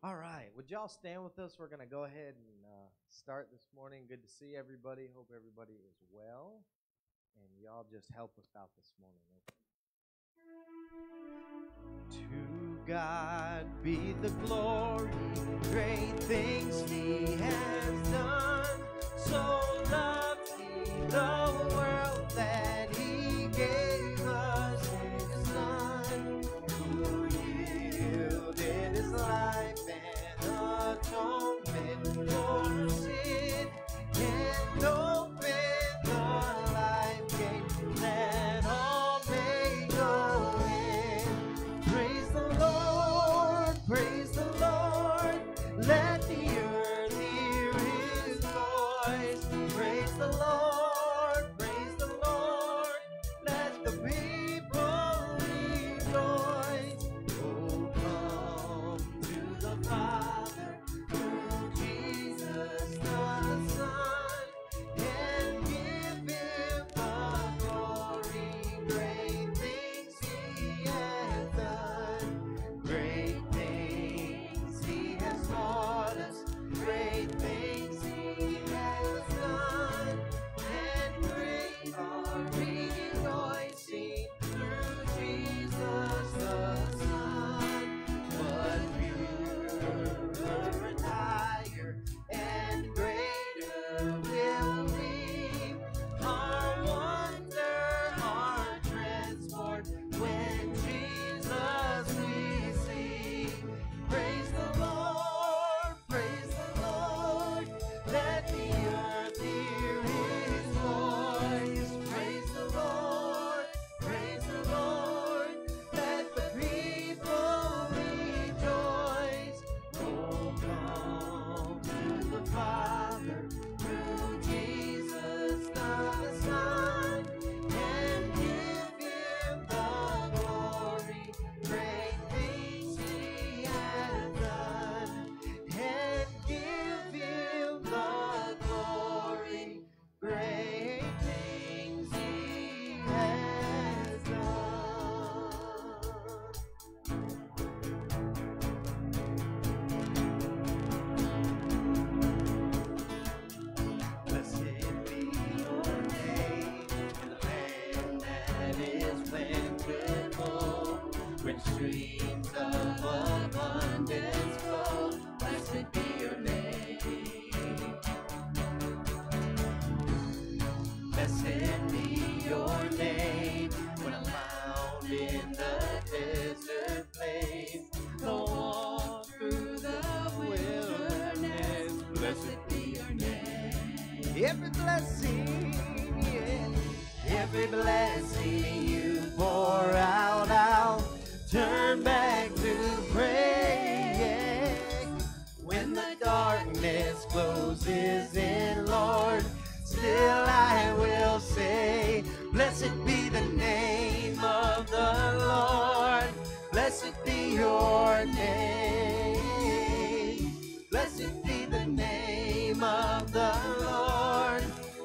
All right. Would y'all stand with us? We're going to go ahead and uh, start this morning. Good to see everybody. Hope everybody is well. And y'all just help us out this morning. To God be the glory, great things He has done. So loved He the world that.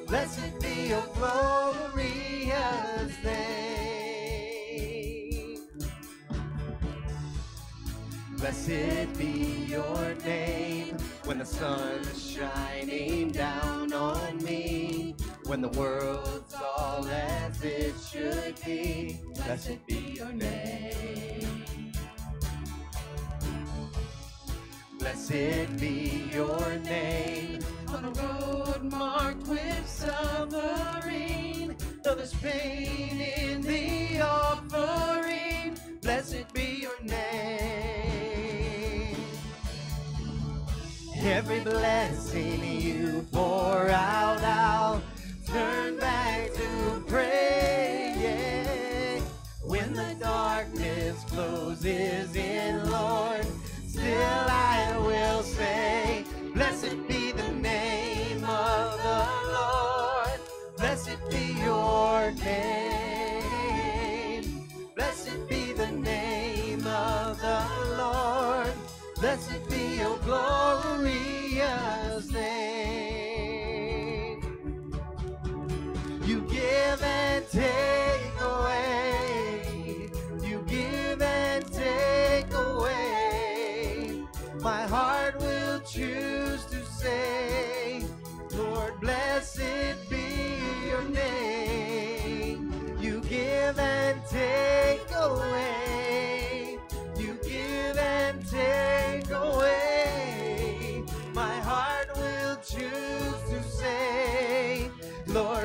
Blessed be your glorious name. Blessed be your name when the sun's shining down on me, when the world's all as it should be. Blessed be your name. Blessed be your name a road marked with suffering. Though there's pain in the offering, blessed be your name. Every blessing you pour out, I'll turn back to prayer. When the darkness closes in, Lord. name.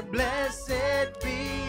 blessed be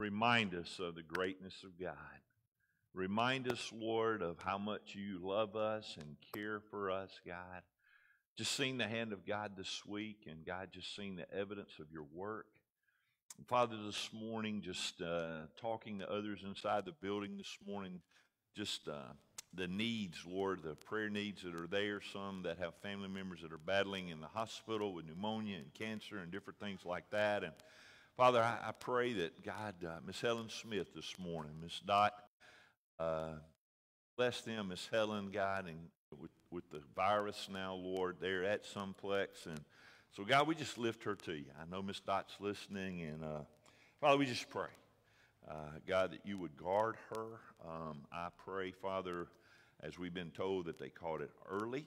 Remind us of the greatness of God. Remind us, Lord, of how much you love us and care for us, God. Just seeing the hand of God this week, and God, just seeing the evidence of your work. And Father, this morning, just uh, talking to others inside the building this morning, just uh, the needs, Lord, the prayer needs that are there, some that have family members that are battling in the hospital with pneumonia and cancer and different things like that. And Father, I, I pray that God, uh, Miss Helen Smith this morning, Miss Dot, uh, bless them, Miss Helen, God, and with, with the virus now, Lord, they're at Sunplex. And so, God, we just lift her to you. I know Miss Dot's listening. And uh, Father, we just pray, uh, God, that you would guard her. Um, I pray, Father, as we've been told that they caught it early.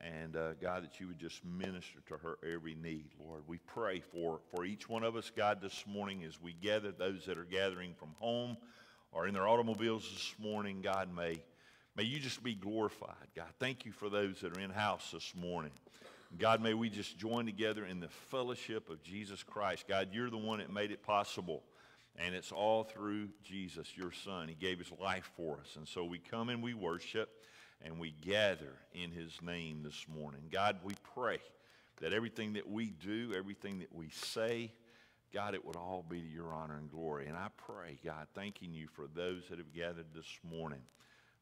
And uh, God, that you would just minister to her every need, Lord. We pray for, for each one of us, God, this morning as we gather, those that are gathering from home or in their automobiles this morning, God, may, may you just be glorified. God, thank you for those that are in house this morning. God, may we just join together in the fellowship of Jesus Christ. God, you're the one that made it possible. And it's all through Jesus, your son. He gave his life for us. And so we come and we worship and we gather in his name this morning. God, we pray that everything that we do, everything that we say, God, it would all be to your honor and glory. And I pray, God, thanking you for those that have gathered this morning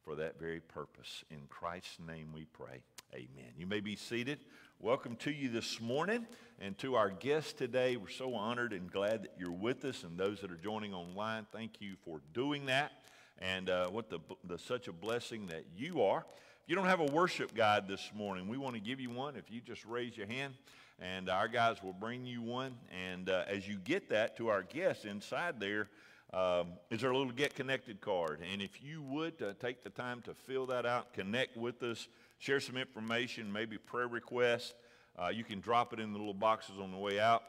for that very purpose. In Christ's name we pray. Amen. You may be seated. Welcome to you this morning and to our guests today. We're so honored and glad that you're with us and those that are joining online. Thank you for doing that and uh, what the, the, such a blessing that you are. If you don't have a worship guide this morning, we want to give you one. If you just raise your hand, and our guys will bring you one. And uh, as you get that to our guests inside there, um, is a little get connected card? And if you would uh, take the time to fill that out, connect with us, share some information, maybe prayer requests, uh, you can drop it in the little boxes on the way out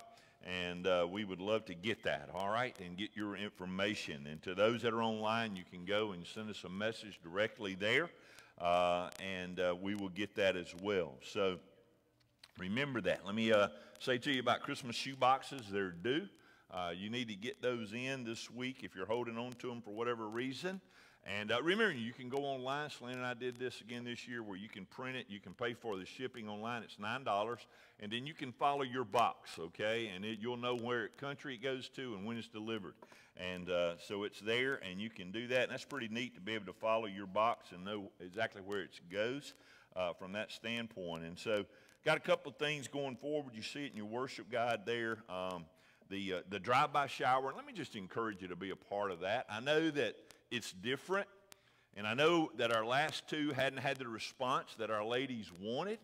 and uh, we would love to get that, all right, and get your information. And to those that are online, you can go and send us a message directly there, uh, and uh, we will get that as well. So remember that. Let me uh, say to you about Christmas shoe boxes. They're due. Uh, you need to get those in this week if you're holding on to them for whatever reason. And uh, remember, you can go online. Selena and I did this again this year where you can print it. You can pay for the shipping online. It's $9. And then you can follow your box, okay? And it, you'll know where country it goes to and when it's delivered. And uh, so it's there, and you can do that. And that's pretty neat to be able to follow your box and know exactly where it goes uh, from that standpoint. And so got a couple of things going forward. You see it in your worship guide there. Um, the, uh, the drive-by shower. Let me just encourage you to be a part of that. I know that – it's different. And I know that our last two hadn't had the response that our ladies wanted.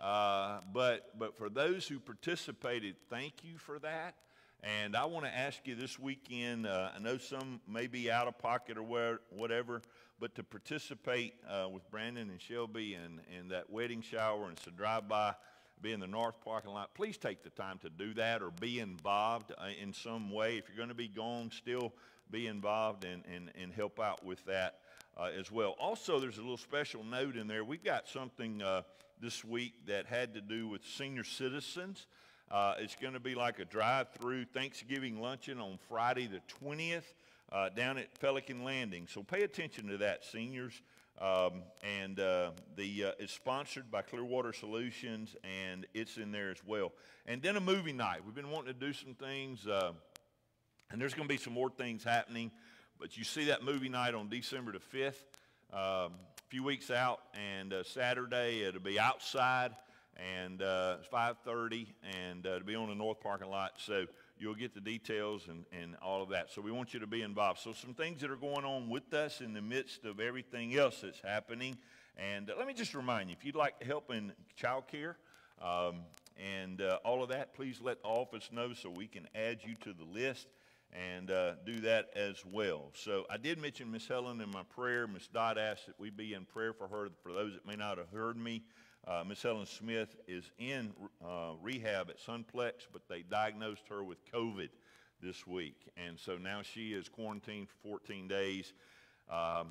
Uh, but, but for those who participated, thank you for that. And I want to ask you this weekend, uh, I know some may be out of pocket or where, whatever, but to participate uh, with Brandon and Shelby and, and that wedding shower and to drive by, be in the north parking lot, please take the time to do that or be involved uh, in some way. If you're going to be gone, still be involved and, and, and help out with that uh, as well. Also, there's a little special note in there. We've got something uh, this week that had to do with senior citizens. Uh, it's going to be like a drive-through Thanksgiving luncheon on Friday the 20th uh, down at Pelican Landing. So pay attention to that, seniors. Um, and uh, the uh, it's sponsored by Clearwater Solutions, and it's in there as well. And then a movie night. We've been wanting to do some things. Uh, and there's going to be some more things happening. But you see that movie night on December the 5th, um, a few weeks out, and uh, Saturday it'll be outside, and uh, it's 5.30, and uh, it'll be on the north parking lot. So you'll get the details and, and all of that. So we want you to be involved. So some things that are going on with us in the midst of everything else that's happening. And uh, let me just remind you, if you'd like help in child care, um, and uh, all of that, please let the office know so we can add you to the list and uh, do that as well. So I did mention Miss Helen in my prayer. Miss Dot asked that we be in prayer for her. For those that may not have heard me, uh, Miss Helen Smith is in uh, rehab at Sunplex, but they diagnosed her with COVID this week. And so now she is quarantined for 14 days. Um,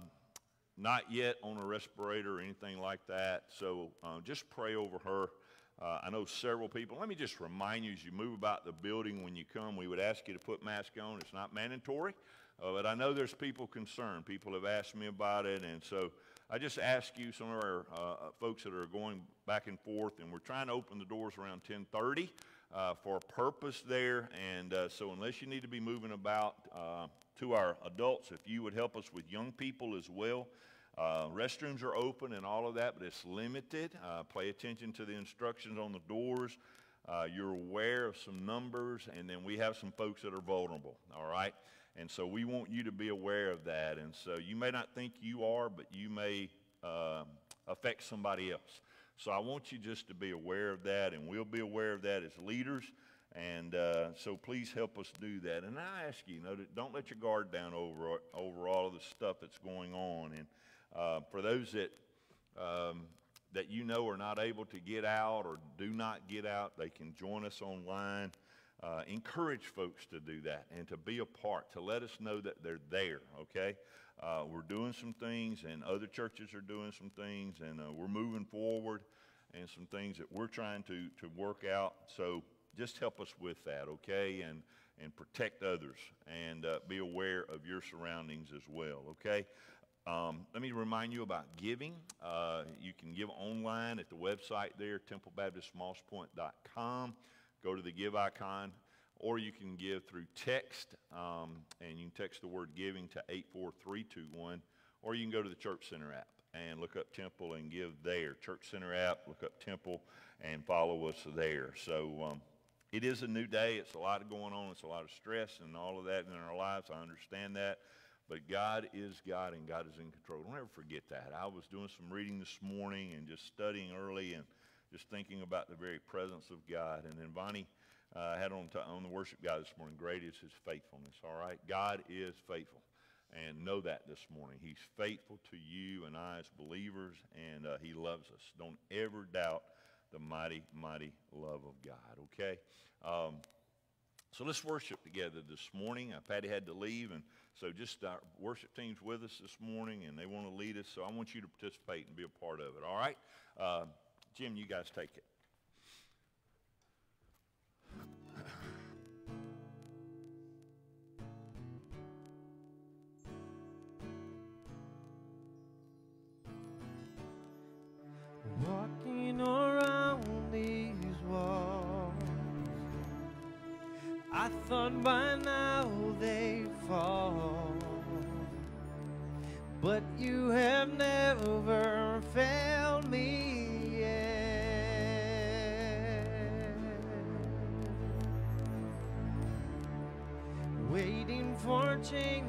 not yet on a respirator or anything like that. So uh, just pray over her. Uh, I know several people. Let me just remind you as you move about the building when you come, we would ask you to put mask on. It's not mandatory, uh, but I know there's people concerned. People have asked me about it, and so I just ask you, some of our uh, folks that are going back and forth, and we're trying to open the doors around 10:30 uh, for a purpose there, and uh, so unless you need to be moving about uh, to our adults, if you would help us with young people as well. Uh, restrooms are open and all of that, but it's limited. Uh, pay attention to the instructions on the doors. Uh, you're aware of some numbers, and then we have some folks that are vulnerable, all right? And so we want you to be aware of that. And so you may not think you are, but you may uh, affect somebody else. So I want you just to be aware of that, and we'll be aware of that as leaders. And uh, so please help us do that. And I ask you, you know, don't let your guard down over, over all of the stuff that's going on. And uh, for those that, um, that you know are not able to get out or do not get out, they can join us online. Uh, encourage folks to do that and to be a part, to let us know that they're there, okay? Uh, we're doing some things, and other churches are doing some things, and uh, we're moving forward, and some things that we're trying to, to work out. So just help us with that, okay? And, and protect others, and uh, be aware of your surroundings as well, okay? Um, let me remind you about giving. Uh, you can give online at the website there, templebaptistmosspoint.com. Go to the give icon, or you can give through text, um, and you can text the word giving to 84321, or you can go to the Church Center app and look up Temple and give there. Church Center app, look up Temple and follow us there. So um, it is a new day. It's a lot going on. It's a lot of stress and all of that in our lives. I understand that. But God is God and God is in control. Don't ever forget that. I was doing some reading this morning and just studying early and just thinking about the very presence of God. And then Bonnie uh, had on, on the worship guide this morning, great is his faithfulness, all right? God is faithful. And know that this morning. He's faithful to you and I as believers, and uh, he loves us. Don't ever doubt the mighty, mighty love of God, okay? Um, so let's worship together this morning. Uh, Patty had to leave, and so just our worship team's with us this morning, and they want to lead us. So I want you to participate and be a part of it. All right, uh, Jim, you guys take it. Walking around these walls, I thought by now but you have never failed me yet. Waiting for change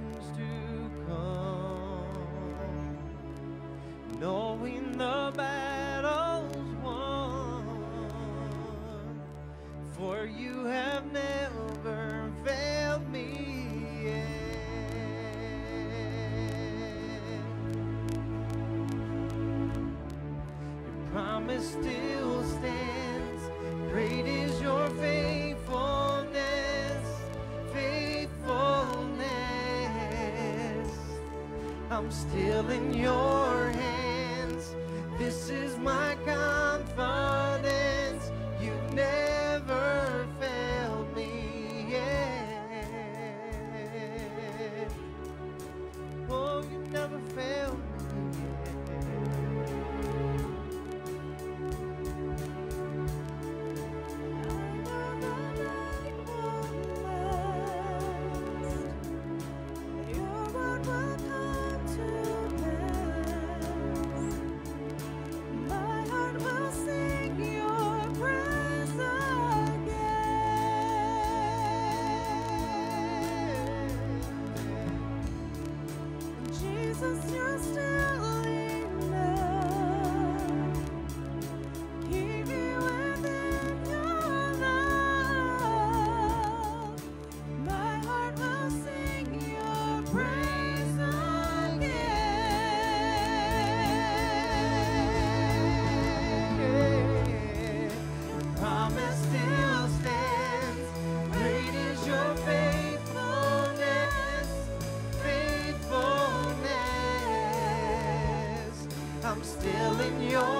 still in your still in your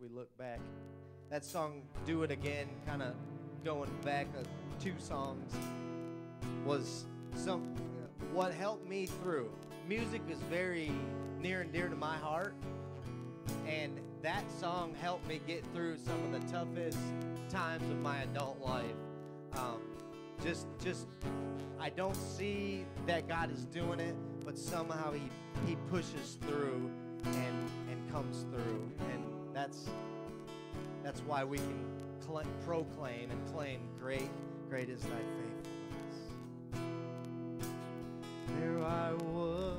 we look back. That song Do It Again kind of going back uh, two songs was some what helped me through. Music is very near and dear to my heart and that song helped me get through some of the toughest times of my adult life. Um, just, just, I don't see that God is doing it, but somehow He He pushes through and and comes through, and that's that's why we can cl- proclaim and claim, "Great, great is Thy faithfulness." There I was.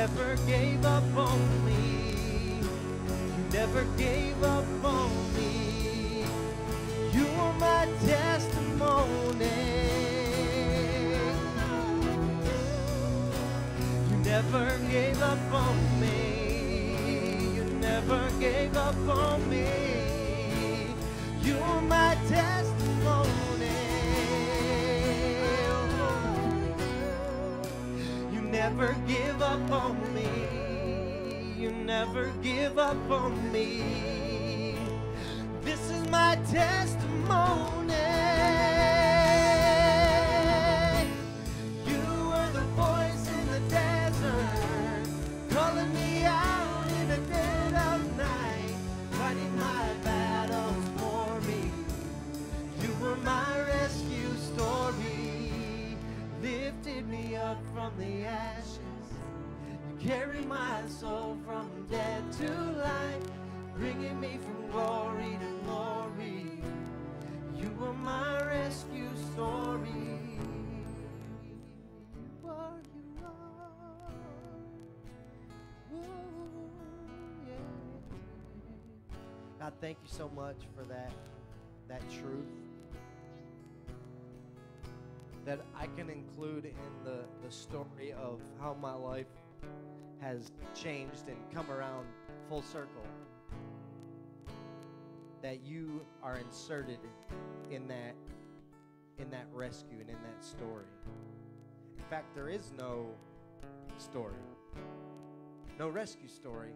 Never gave up on me. You never gave up on me. You were my testimony. You never gave up on me. You never gave up on me. You were my testimony. Never give up on me. You never give up on me. This is my testimony. Thank you so much for that, that truth that I can include in the, the story of how my life has changed and come around full circle. That you are inserted in that in that rescue and in that story. In fact, there is no story, no rescue story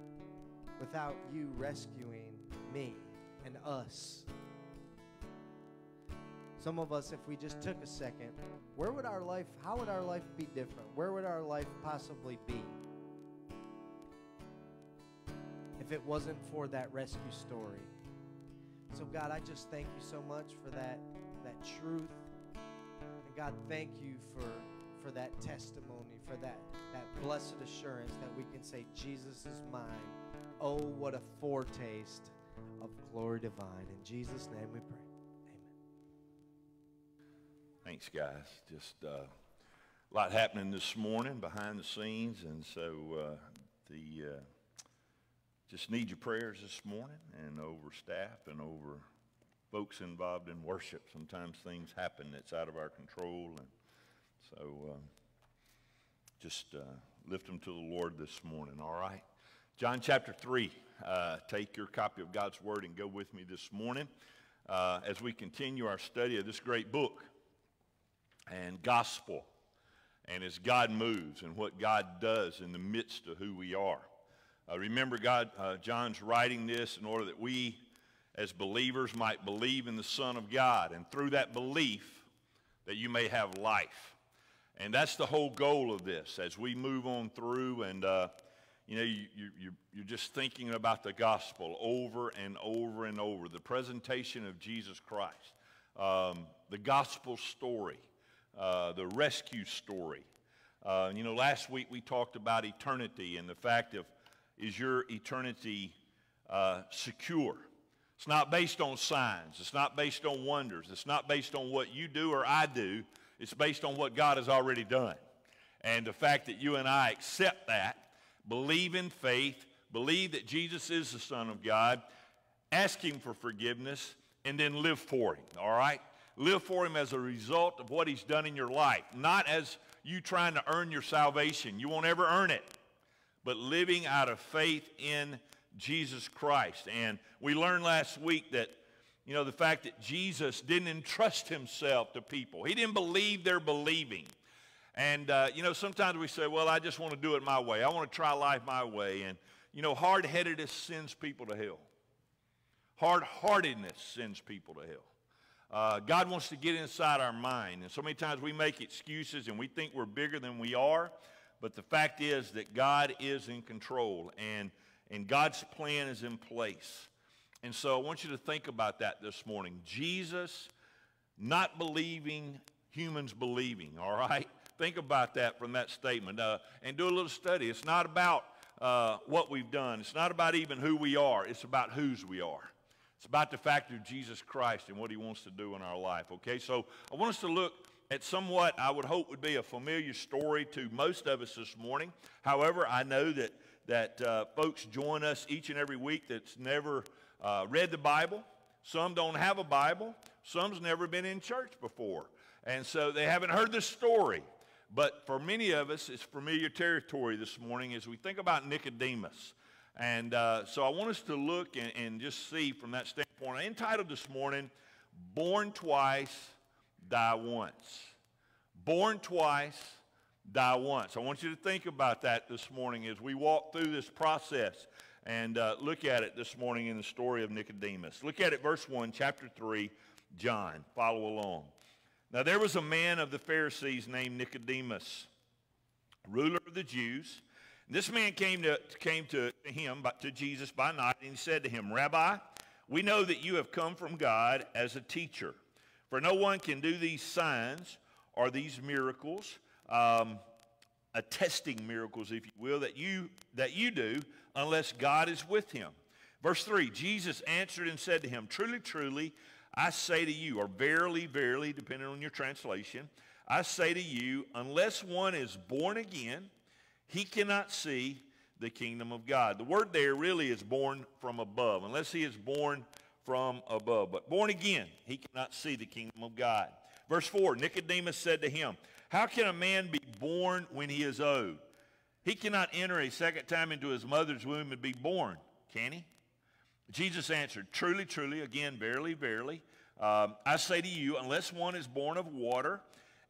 without you rescuing me and us. Some of us, if we just took a second, where would our life, how would our life be different? Where would our life possibly be if it wasn't for that rescue story? So, God, I just thank you so much for that, that truth. And God, thank you for, for that testimony, for that, that blessed assurance that we can say, Jesus is mine. Oh, what a foretaste of glory divine. In Jesus' name we pray. Amen. Thanks, guys. Just uh, a lot happening this morning behind the scenes, and so uh, the uh, just need your prayers this morning, and over staff and over folks involved in worship. Sometimes things happen that's out of our control, and so uh, just uh, lift them to the Lord this morning. All right, John chapter three. Uh, take your copy of God's Word and go with me this morning uh, as we continue our study of this great book and gospel and as God moves and what God does in the midst of who we are. Uh, remember, God, uh, John's writing this in order that we, as believers, might believe in the Son of God, and through that belief, that you may have life. And that's the whole goal of this as we move on through and uh, you know, you, you, you're just thinking about the gospel over and over and over, the presentation of Jesus Christ, um, the gospel story, uh, the rescue story. Uh, you know, last week we talked about eternity and the fact of is your eternity uh, secure? It's not based on signs. It's not based on wonders. It's not based on what you do or I do. It's based on what God has already done. And the fact that you and I accept that believe in faith, believe that Jesus is the Son of God, ask Him for forgiveness, and then live for Him, all right? Live for Him as a result of what He's done in your life, not as you trying to earn your salvation. You won't ever earn it, but living out of faith in Jesus Christ. And we learned last week that, you know, the fact that Jesus didn't entrust Himself to people, He didn't believe their believing. And, uh, you know, sometimes we say, well, I just want to do it my way. I want to try life my way. And, you know, hard-headedness sends people to hell. Hard-heartedness sends people to hell. Uh, God wants to get inside our mind. And so many times we make excuses and we think we're bigger than we are. But the fact is that God is in control and, and God's plan is in place. And so I want you to think about that this morning. Jesus not believing, humans believing, all right? Think about that from that statement uh, and do a little study. It's not about uh, what we've done. It's not about even who we are. It's about whose we are. It's about the fact of Jesus Christ and what he wants to do in our life, okay? So I want us to look at somewhat I would hope would be a familiar story to most of us this morning. However, I know that, that uh, folks join us each and every week that's never uh, read the Bible. Some don't have a Bible. Some's never been in church before. And so they haven't heard the story. But for many of us, it's familiar territory this morning as we think about Nicodemus. And uh, so I want us to look and, and just see from that standpoint. I entitled this morning, Born Twice, Die Once. Born twice, die once. I want you to think about that this morning as we walk through this process and uh, look at it this morning in the story of Nicodemus. Look at it, verse 1, chapter 3, John. Follow along. Now there was a man of the Pharisees named Nicodemus, ruler of the Jews. This man came to, came to him, to Jesus by night, and he said to him, Rabbi, we know that you have come from God as a teacher. For no one can do these signs or these miracles, um, attesting miracles, if you will, that you, that you do, unless God is with him. Verse 3 Jesus answered and said to him, Truly, truly, I say to you, or verily, verily, depending on your translation, I say to you, unless one is born again, he cannot see the kingdom of God. The word there really is born from above, unless he is born from above. But born again, he cannot see the kingdom of God. Verse 4 Nicodemus said to him, How can a man be born when he is old? He cannot enter a second time into his mother's womb and be born, can he? Jesus answered, Truly, truly, again, verily, verily, um, I say to you, unless one is born of water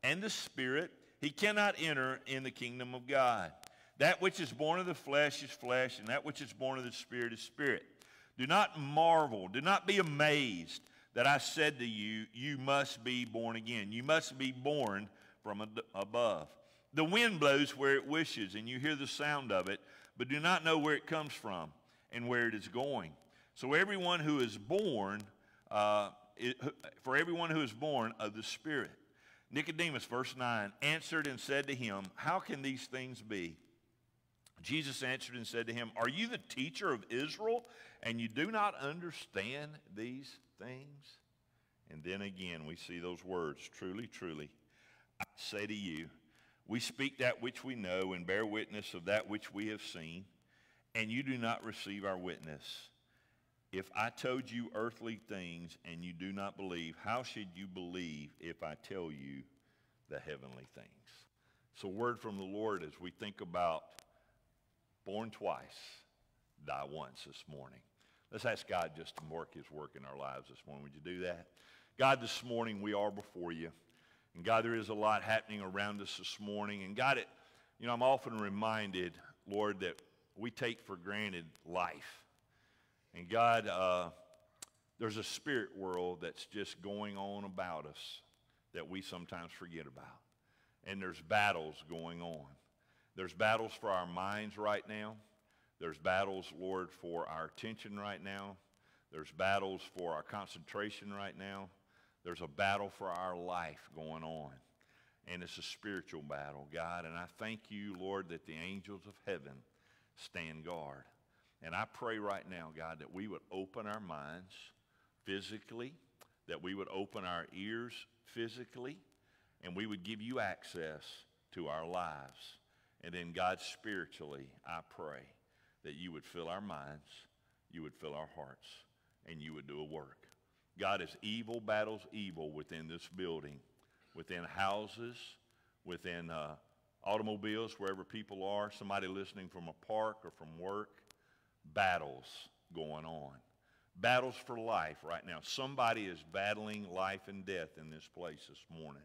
and the Spirit, he cannot enter in the kingdom of God. That which is born of the flesh is flesh, and that which is born of the Spirit is spirit. Do not marvel, do not be amazed that I said to you, You must be born again. You must be born from above. The wind blows where it wishes, and you hear the sound of it, but do not know where it comes from and where it is going. So everyone who is born, uh, it, for everyone who is born of the Spirit. Nicodemus, verse 9, answered and said to him, How can these things be? Jesus answered and said to him, Are you the teacher of Israel, and you do not understand these things? And then again, we see those words, Truly, truly, I say to you, we speak that which we know and bear witness of that which we have seen, and you do not receive our witness. If I told you earthly things and you do not believe, how should you believe if I tell you the heavenly things? So, word from the Lord as we think about born twice, die once this morning. Let's ask God just to work his work in our lives this morning. Would you do that? God, this morning we are before you. And God, there is a lot happening around us this morning. And God, it, you know, I'm often reminded, Lord, that we take for granted life. And God, uh, there's a spirit world that's just going on about us that we sometimes forget about. And there's battles going on. There's battles for our minds right now. There's battles, Lord, for our attention right now. There's battles for our concentration right now. There's a battle for our life going on. And it's a spiritual battle, God. And I thank you, Lord, that the angels of heaven stand guard. And I pray right now, God, that we would open our minds physically, that we would open our ears physically, and we would give you access to our lives. And then, God, spiritually, I pray that you would fill our minds, you would fill our hearts, and you would do a work. God, as evil battles evil within this building, within houses, within uh, automobiles, wherever people are, somebody listening from a park or from work, battles going on. Battles for life right now. Somebody is battling life and death in this place this morning.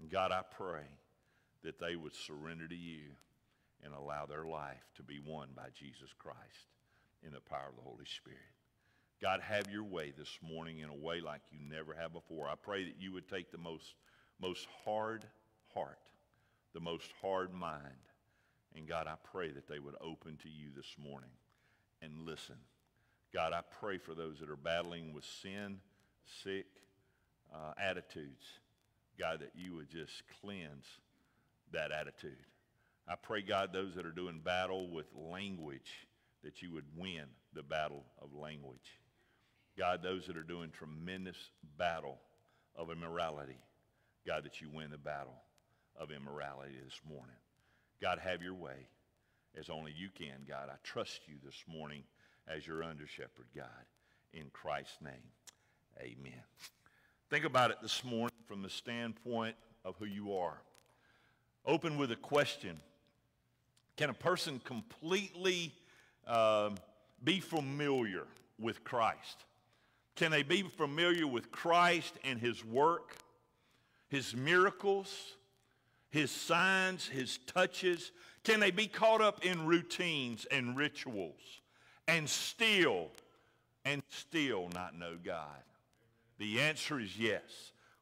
And God, I pray that they would surrender to you and allow their life to be won by Jesus Christ in the power of the Holy Spirit. God, have your way this morning in a way like you never have before. I pray that you would take the most, most hard heart, the most hard mind, and God, I pray that they would open to you this morning and listen. God, I pray for those that are battling with sin, sick uh, attitudes. God, that you would just cleanse that attitude. I pray, God, those that are doing battle with language, that you would win the battle of language. God, those that are doing tremendous battle of immorality, God, that you win the battle of immorality this morning. God, have your way as only you can, God. I trust you this morning as your under shepherd, God. In Christ's name, amen. Think about it this morning from the standpoint of who you are. Open with a question. Can a person completely um, be familiar with Christ? Can they be familiar with Christ and his work, his miracles, his signs, his touches? Can they be caught up in routines and rituals and still, and still not know God? The answer is yes,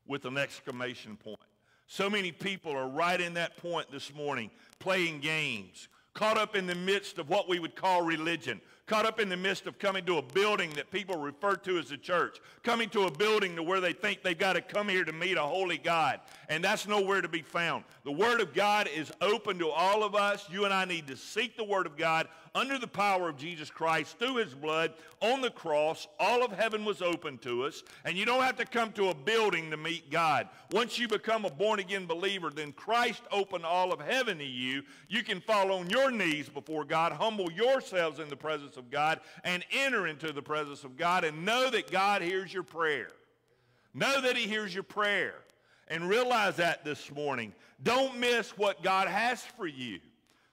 with an exclamation point. So many people are right in that point this morning, playing games, caught up in the midst of what we would call religion, caught up in the midst of coming to a building that people refer to as a church, coming to a building to where they think they've got to come here to meet a holy God. And that's nowhere to be found. The Word of God is open to all of us. You and I need to seek the Word of God under the power of Jesus Christ through his blood on the cross. All of heaven was open to us. And you don't have to come to a building to meet God. Once you become a born-again believer, then Christ opened all of heaven to you. You can fall on your knees before God, humble yourselves in the presence of God, and enter into the presence of God and know that God hears your prayer. Know that he hears your prayer. And realize that this morning. Don't miss what God has for you.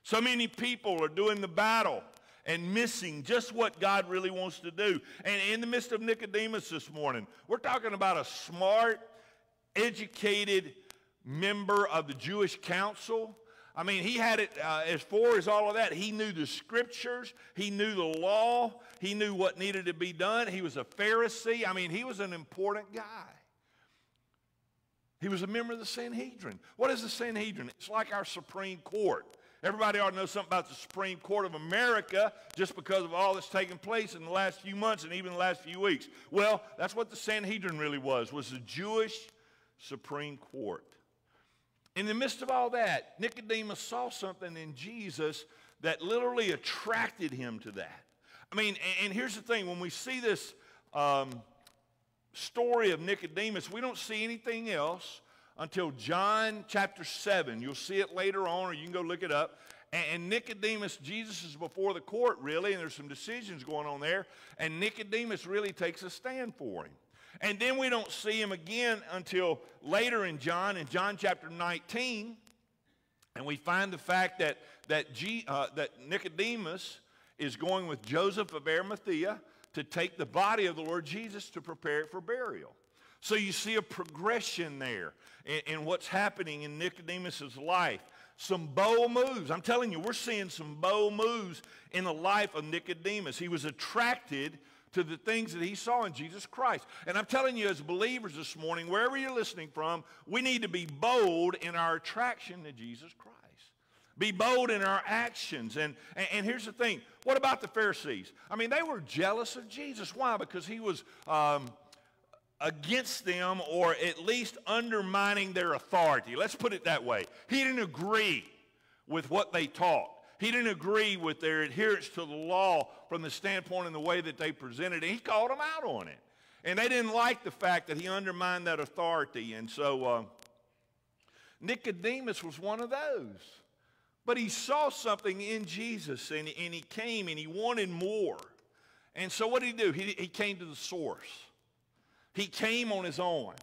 So many people are doing the battle and missing just what God really wants to do. And in the midst of Nicodemus this morning, we're talking about a smart, educated member of the Jewish council. I mean, he had it uh, as far as all of that. He knew the scriptures. He knew the law. He knew what needed to be done. He was a Pharisee. I mean, he was an important guy. He was a member of the Sanhedrin. What is the Sanhedrin? It's like our Supreme Court. Everybody ought to know something about the Supreme Court of America just because of all that's taken place in the last few months and even the last few weeks. Well, that's what the Sanhedrin really was, was the Jewish Supreme Court. In the midst of all that, Nicodemus saw something in Jesus that literally attracted him to that. I mean, and, and here's the thing when we see this um, story of Nicodemus, we don't see anything else until John chapter 7. You'll see it later on, or you can go look it up. And, and Nicodemus, Jesus is before the court, really, and there's some decisions going on there. And Nicodemus really takes a stand for him. And then we don't see him again until later in John, in John chapter 19. And we find the fact that, that, G, uh, that Nicodemus is going with Joseph of Arimathea to take the body of the Lord Jesus to prepare it for burial. So you see a progression there in, in what's happening in Nicodemus' life. Some bold moves. I'm telling you, we're seeing some bold moves in the life of Nicodemus. He was attracted to the things that he saw in Jesus Christ. And I'm telling you, as believers this morning, wherever you're listening from, we need to be bold in our attraction to Jesus Christ. Be bold in our actions. And, and, and, here's the thing what about the Pharisees? I mean, they were jealous of Jesus. Why? Because he was um, against them or at least undermining their authority. Let's put it that way. He didn't agree with what they taught. He didn't agree with their adherence to the law from the standpoint and the way that they presented it. He called them out on it. And they didn't like the fact that he undermined that authority. And so uh, Nicodemus was one of those. But he saw something in Jesus and, and he came and he wanted more. And so what did he do? He, he came to the source. He came on his own.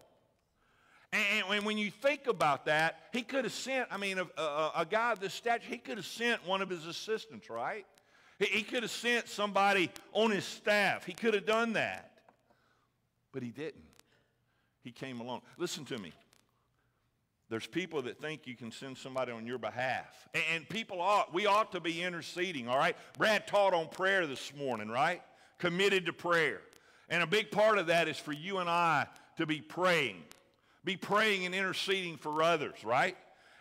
And, and when you think about that, he could have sent, I mean, a, a, a guy of this stature, he could have sent one of his assistants, right? He, he could have sent somebody on his staff. He could have done that. But he didn't. He came along. Listen to me. There's people that think you can send somebody on your behalf. And people ought, we ought to be interceding, all right? Brad taught on prayer this morning, right? Committed to prayer. And a big part of that is for you and I to be praying. Be praying and interceding for others, right?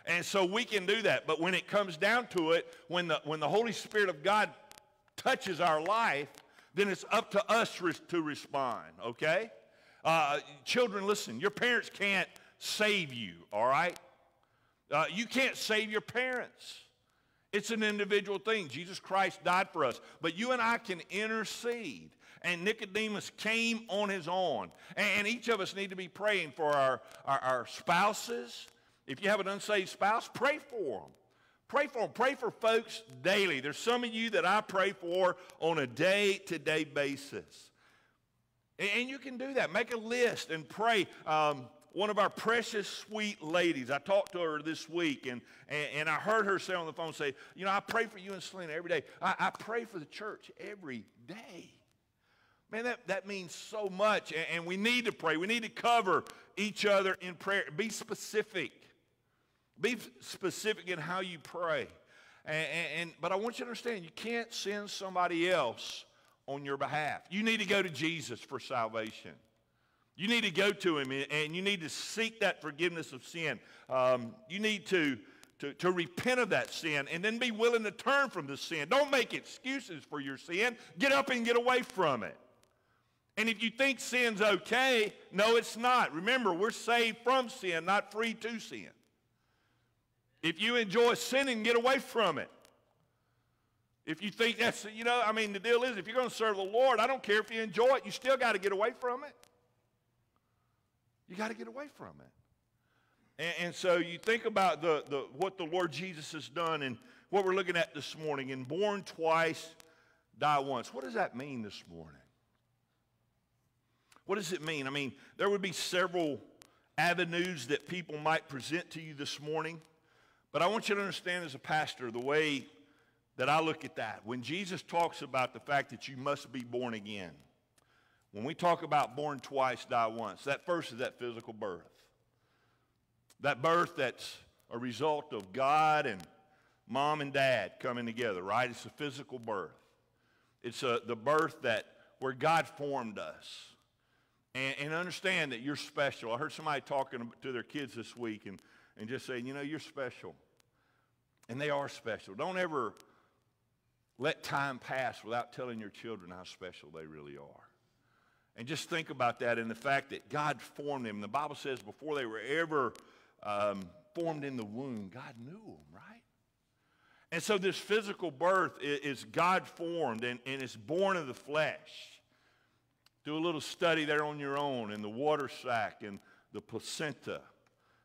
And so we can do that. But when it comes down to it, when the, when the Holy Spirit of God touches our life, then it's up to us to respond, okay? Uh, children, listen, your parents can't save you, all right? Uh, you can't save your parents. It's an individual thing. Jesus Christ died for us. But you and I can intercede. And Nicodemus came on his own. And, each of us need to be praying for our, our, our spouses. If you have an unsaved spouse, pray for them. Pray for them. Pray for folks daily. There's some of you that I pray for on a day-to-day basis. And, and you can do that. Make a list and pray. Um, one of our precious sweet ladies. I talked to her this week, and, and, and, I heard her say on the phone, say, you know, I pray for you and Selena every day. I, I pray for the church every day. Man, that, that means so much, and, and we need to pray. We need to cover each other in prayer. Be specific. Be specific in how you pray. And, and, but I want you to understand, you can't send somebody else on your behalf. You need to go to Jesus for salvation. You need to go to him and you need to seek that forgiveness of sin. Um, you need to, to, to repent of that sin and then be willing to turn from the sin. Don't make excuses for your sin. Get up and get away from it. And if you think sin's okay, no, it's not. Remember, we're saved from sin, not free to sin. If you enjoy sinning, get away from it. If you think that's, you know, I mean, the deal is if you're going to serve the Lord, I don't care if you enjoy it, you still got to get away from it. You got to get away from it. And, and, so you think about the, the, what the Lord Jesus has done and what we're looking at this morning. And born twice, die once. What does that mean this morning? What does it mean? I mean, there would be several avenues that people might present to you this morning. But I want you to understand as a pastor the way that I look at that. When Jesus talks about the fact that you must be born again, when we talk about born twice, die once, that first is that physical birth. That birth that's a result of God and mom and dad coming together, right? It's a physical birth. It's a, the birth that where God formed us. And, and, understand that you're special. I heard somebody talking to their kids this week and, and just saying, you know, you're special. And they are special. Don't ever let time pass without telling your children how special they really are. And just think about that and the fact that God formed them. The Bible says before they were ever um, formed in the womb, God knew them, right? And so this physical birth is, God formed and, and it's born of the flesh. Do a little study there on your own in the water sac and the placenta.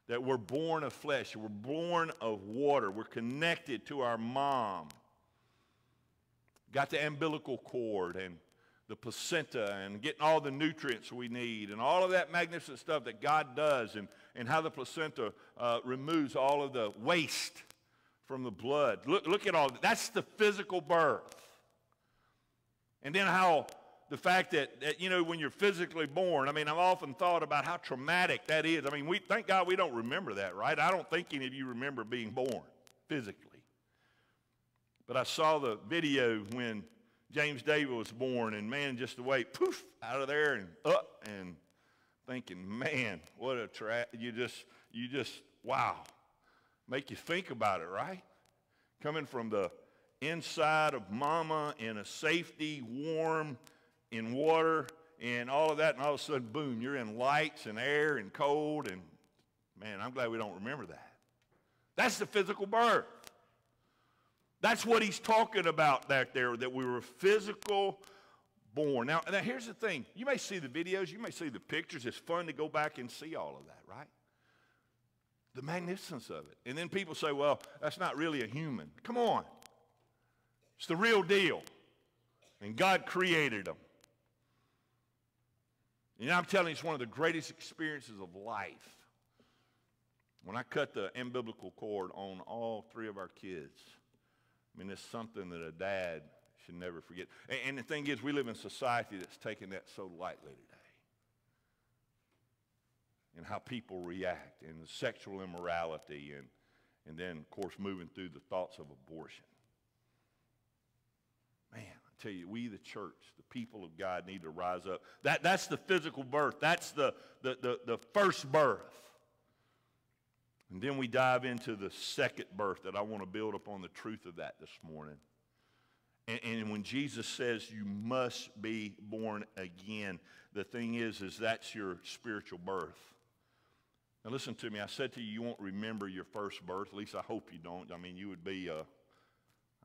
That we're born of flesh, we're born of water, we're connected to our mom. Got the umbilical cord and the placenta and getting all the nutrients we need and all of that magnificent stuff that God does and, and how the placenta uh, removes all of the waste from the blood. Look, look at all that. That's the physical birth. And then how the fact that, that, you know, when you're physically born, I mean, I've often thought about how traumatic that is. I mean, we, thank God we don't remember that, right? I don't think any of you remember being born physically. But I saw the video when James David was born, and man, just the way, poof, out of there and up, and thinking, man, what a tra- you just, you just, wow, make you think about it, right? Coming from the inside of mama in a safety, warm, in water and all of that, and all of a sudden, boom, you're in lights and air and cold, and man, I'm glad we don't remember that. That's the physical birth. That's what he's talking about back there, that we were physical born. Now, now, here's the thing. You may see the videos, you may see the pictures. It's fun to go back and see all of that, right? The magnificence of it. And then people say, well, that's not really a human. Come on. It's the real deal. And God created them. And I'm telling you, it's one of the greatest experiences of life. When I cut the umbilical cord on all three of our kids, I mean, it's something that a dad should never forget. And, and the thing is, we live in a society that's taking that so lightly today. And how people react, and sexual immorality, and, and then, of course, moving through the thoughts of abortion. I tell you, we, the church, the people of God, need to rise up. That, that's the physical birth, that's the, the, the, the first birth. And then we dive into the second birth that I want to build upon the truth of that this morning. And, and, when Jesus says you must be born again, the thing is, is that's your spiritual birth. Now listen to me. I said to you, you won't remember your first birth. At least I hope you don't. I mean, you would be a,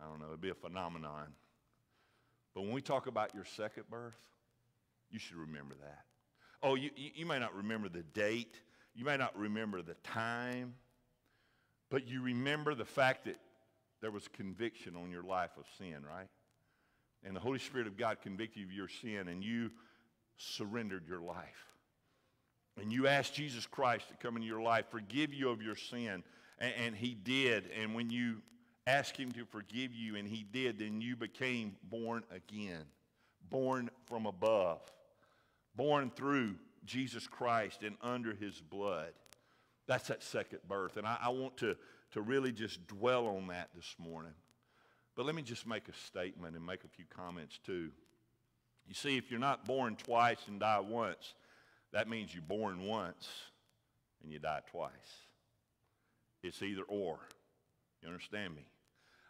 I don't know, it'd be a phenomenon. But when we talk about your second birth, you should remember that. Oh, you, you may not remember the date, you may not remember the time, but you remember the fact that there was conviction on your life of sin, right? And the Holy Spirit of God convicted you of your sin, and you surrendered your life. And you asked Jesus Christ to come into your life, forgive you of your sin. And, and he did. And when you ask him to forgive you, and he did, then you became born again, born from above, born through Jesus Christ and under his blood. That's that second birth. And I, I want to, to really just dwell on that this morning. But let me just make a statement and make a few comments too. You see, if you're not born twice and die once, that means you're born once and you die twice. It's either or. You understand me?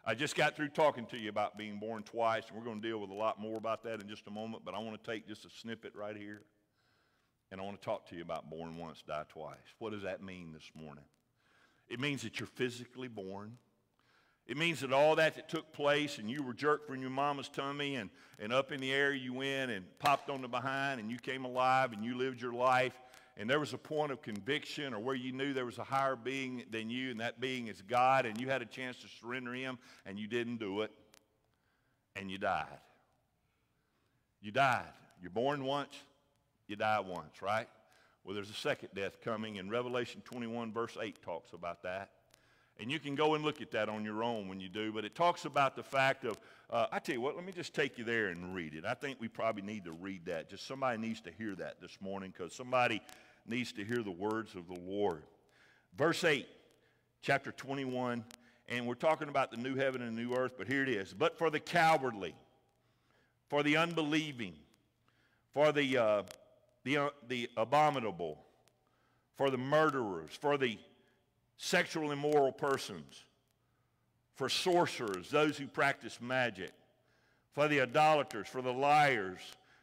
I just got through talking to you about being born twice, and we're going to deal with a lot more about that in just a moment, but I want to take just a snippet right here, and I want to talk to you about born once, die twice. What does that mean this morning? It means that you're physically born. It means that all that that took place and you were jerked from your mama's tummy and, and up in the air you went and popped on the behind and you came alive and you lived your life and there was a point of conviction or where you knew there was a higher being than you and that being is God and you had a chance to surrender him and you didn't do it and you died. You died. You're born once, you die once, right? Well, there's a second death coming and Revelation 21 verse 8 talks about that. And you can go and look at that on your own when you do, but it talks about the fact of, uh, I tell you what, let me just take you there and read it. I think we probably need to read that. Just somebody needs to hear that this morning because somebody needs to hear the words of the Lord. Verse 8, chapter 21, and we're talking about the new heaven and new earth, but here it is. But for the cowardly, for the unbelieving, for the, uh, the, uh, the abominable, for the murderers, for the sexual immoral persons, for sorcerers, those who practice magic, for the idolaters, for the liars.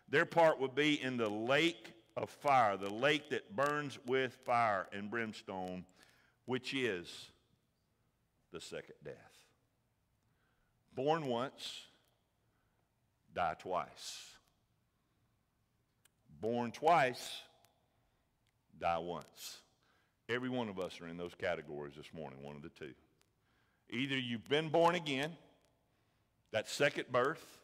Their part would be in the lake of fire, the lake that burns with fire and brimstone, which is the second death. Born once, die twice. Born twice, die once. Every one of us are in those categories this morning, one of the two. Either you've been born again, that second birth,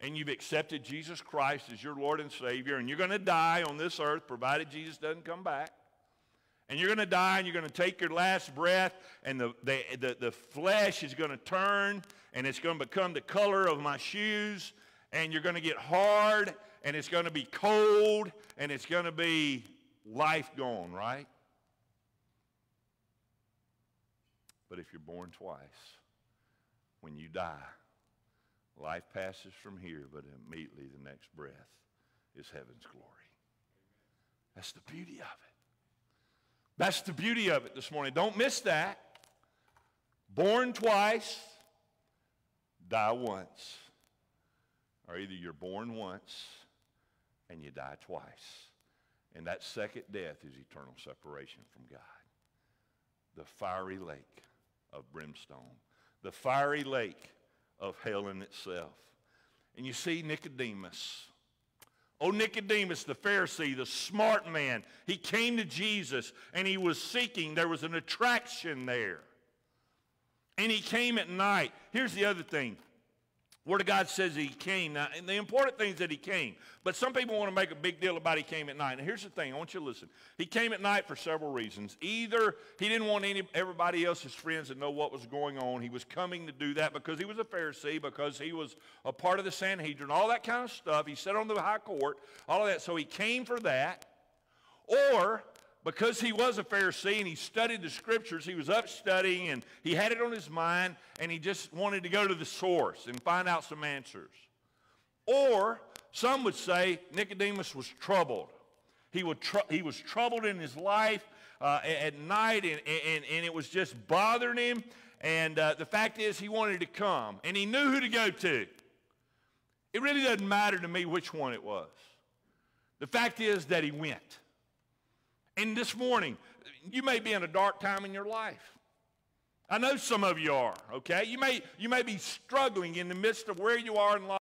and you've accepted Jesus Christ as your Lord and Savior, and you're going to die on this earth provided Jesus doesn't come back. And you're going to die and you're going to take your last breath, and the, the, the, the flesh is going to turn, and it's going to become the color of my shoes, and you're going to get hard, and it's going to be cold, and it's going to be life gone, right? But if you're born twice, when you die, life passes from here, but immediately the next breath is heaven's glory. That's the beauty of it. That's the beauty of it this morning. Don't miss that. Born twice, die once. Or either you're born once and you die twice. And that second death is eternal separation from God. The fiery lake of brimstone, the fiery lake of hell in itself. And you see Nicodemus. Oh, Nicodemus, the Pharisee, the smart man, he came to Jesus and he was seeking, there was an attraction there. And he came at night. Here's the other thing Word of God says he came. Now, and the important thing is that he came. But some people want to make a big deal about he came at night. And here's the thing. I want you to listen. He came at night for several reasons. Either he didn't want any, everybody else's friends to know what was going on. He was coming to do that because he was a Pharisee, because he was a part of the Sanhedrin, all that kind of stuff. He sat on the high court, all of that. So he came for that. Or because he was a Pharisee and he studied the scriptures, he was up studying and he had it on his mind and he just wanted to go to the source and find out some answers. Or some would say Nicodemus was troubled. He, would tr- he was troubled in his life uh, at night and, and, and it was just bothering him. And uh, the fact is, he wanted to come and he knew who to go to. It really doesn't matter to me which one it was. The fact is that he went. And this morning, you may be in a dark time in your life. I know some of you are, okay? You may, you may be struggling in the midst of where you are in life.